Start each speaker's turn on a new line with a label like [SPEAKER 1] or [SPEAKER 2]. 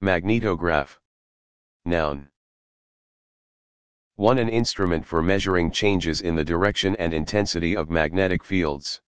[SPEAKER 1] Magnetograph. Noun. 1. An instrument for measuring changes in the direction and intensity of magnetic fields.